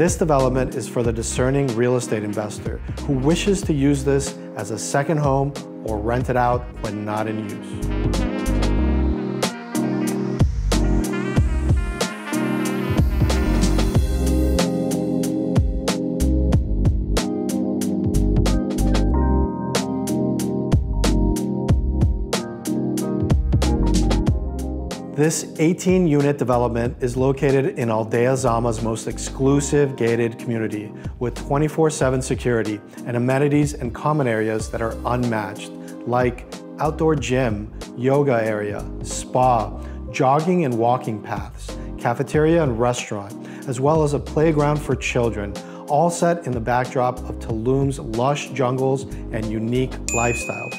This development is for the discerning real estate investor who wishes to use this as a second home or rent it out when not in use. This 18-unit development is located in Aldea Zama's most exclusive gated community with 24-7 security and amenities and common areas that are unmatched, like outdoor gym, yoga area, spa, jogging and walking paths, cafeteria and restaurant, as well as a playground for children, all set in the backdrop of Tulum's lush jungles and unique lifestyle.